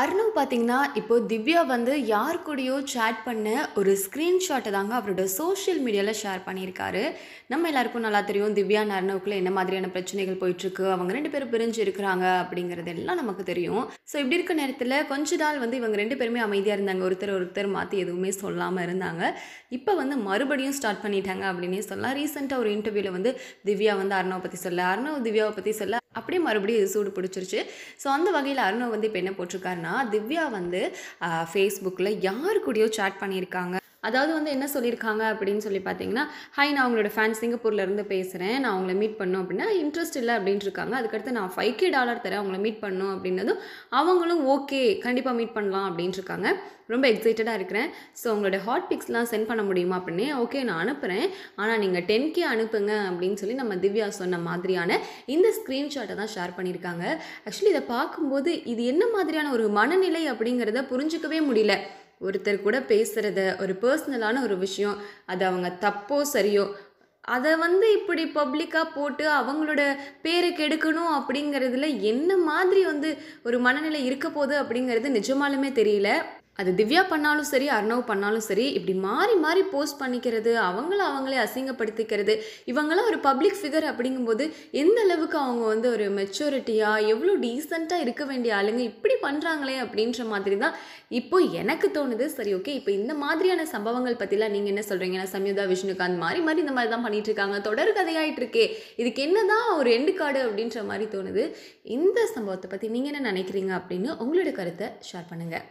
அர்ணவ் பார்த்தீங்கன்னா, இப்போ திவ்யா வந்து யார் கூடயோ சேட் பண்ண ஒரு ஸ்க்ரீன்ஷாட்டை தாங்க அவரோட சோஷியல் மீடியாவில் ஷேர் பண்ணியிருக்காரு. நம்ம எல்லாருக்கும் நல்லா தெரியும். திவ்யா அண்ட் அர்ணவுக்குள்ள என்ன மாதிரியான பிரச்சனைகள் போயிட்டுருக்கு. அவங்க ரெண்டு பேரும் பிரிஞ்சு இருக்கிறாங்க அப்படிங்கிறது எல்லாம் நமக்கு தெரியும். ஸோ இப்படி இருக்க நேரத்தில் கொஞ்ச நாள் வந்து இவங்க ரெண்டு பேருமே அமைதியாக இருந்தாங்க. ஒருத்தர் ஒருத்தர் மாற்றி எதுவுமே சொல்லாமல் இருந்தாங்க. இப்போ வந்து மறுபடியும் ஸ்டார்ட் பண்ணிட்டாங்க அப்படின்னே சொல்லலாம். ரீசெண்டாக ஒரு இன்டர்வியூவில் வந்து திவ்யா வந்து அர்ணவை பற்றி சொல்ல, அர்ணவ் திவ்யாவை பற்றி சொல்ல, அப்படியே மறுபடியும் இது சூடு பிடிச்சிருச்சு. ஸோ அந்த வகையில் அருணவ் வந்து இப்போ என்ன போட்டிருக்காருன்னா, திவ்யா வந்து ஃபேஸ்புக்கில் யார் கூடயோ சேட் பண்ணியிருக்காங்க. அதாவது வந்து என்ன சொல்லியிருக்காங்க அப்படின்னு சொல்லி பார்த்தீங்கன்னா, "ஹாய் நான் உங்களோட ஃபேன் சிங்கப்பூர்லேருந்து பேசுகிறேன் நான் அவங்கள மீட் பண்ணும் அப்படின்னா, இன்ட்ரெஸ்ட் இல்லை அப்படின்ட்டு இருக்காங்க. அதுக்கடுத்து நான் ஃபைவ் கே டாலர் தரேன் அவங்கள மீட் பண்ணணும் அப்படின்னதும், அவங்களும் ஓகே கண்டிப்பாக மீட் பண்ணலாம் அப்படின்ட்டு இருக்காங்க. ரொம்ப எக்ஸைட்டடாக இருக்கிறேன். ஸோ உங்களோட ஹாட் பிக்ஸ்லாம் சென்ட் பண்ண முடியுமா அப்படின்னு, ஓகே நான் அனுப்புகிறேன் ஆனால் நீங்கள் டென் கே அனுப்புங்க அப்படின்னு சொல்லி நம்ம திவ்யா சொன்ன மாதிரியான இந்த ஸ்க்ரீன்ஷாட்டை தான் ஷேர் பண்ணியிருக்காங்க. ஆக்சுவலி இதை பார்க்கும்போது இது என்ன மாதிரியான ஒரு மனநிலை அப்படிங்கிறத புரிஞ்சுக்கவே முடியல. ஒருத்தர் கூட பேசுகிறத ஒரு பர்சனலான ஒரு விஷயம், அது அவங்க தப்போ சரியோ, அதை வந்து இப்படி பப்ளிக்காக போட்டு அவங்களோட பேரை கெடுக்கணும் அப்படிங்கிறதுல என்ன மாதிரி வந்து ஒரு மனநிலை இருக்க போகுது அப்படிங்கிறது நிஜமாலுமே தெரியல. அது திவ்யா பண்ணாலும் சரி, அர்ணவ் பண்ணாலும் சரி, இப்படி மாறி மாறி போஸ்ட் பண்ணிக்கிறது, அவங்கள அவங்களே அசிங்கப்படுத்திக்கிறது, இவங்களாம் ஒரு பப்ளிக் ஃபிகர் அப்படிங்கும்போது எந்த அளவுக்கு அவங்க வந்து ஒரு மெச்சூரிட்டியாக எவ்வளோ டீசெண்டாக இருக்க வேண்டிய ஆளுங்க இப்படி பண்ணுறாங்களே அப்படின்ற மாதிரி தான் இப்போ எனக்கு தோணுது. சரி ஓகே இப்போ இந்த மாதிரியான சம்பவங்கள் பற்றிலாம் நீங்கள் என்ன சொல்கிறீங்கன்னா சம்யுதா சம்யுக்தா, விஷ்ணுகாந்த் மாறி மாறி இந்த மாதிரி தான் பண்ணிகிட்டு இருக்காங்க. தொடர் கதையாயிட்டு இருக்கே. இதுக்கு என்னதான் ஒரு எண்டு கார்டு அப்படின்ற மாதிரி தோணுது. இந்த சம்பவத்தை பற்றி நீங்கள் என்ன நினைக்கிறீங்க அப்படின்னு உங்களோட கருத்தை ஷேர் பண்ணுங்கள்